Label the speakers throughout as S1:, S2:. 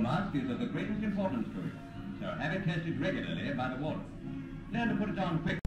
S1: mask is of the greatest importance to you, so have it tested regularly by the water. Learn to put it on
S2: quickly.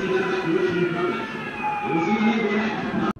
S2: ご視
S3: 聴いただきましょう。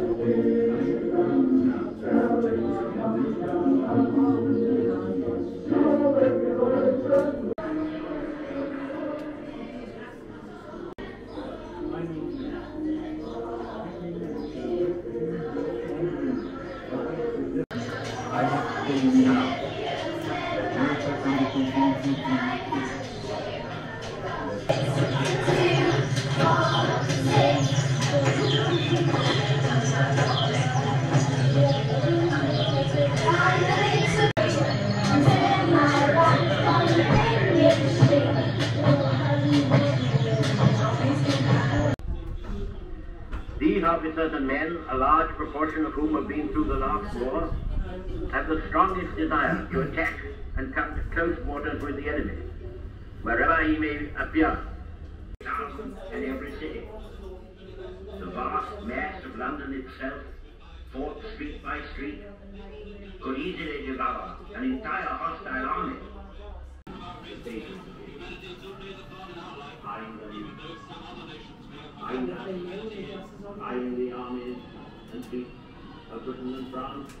S4: These officers and men, a large proportion of whom have been through the last war, have the strongest desire to attack and come to close quarters with the enemy, wherever he may appear, town and every city. The vast mass of London itself, fought street by street, could easily devour an entire hostile army. Eyeing them, eyeing them, eyeing the armies and fleets of Britain and France.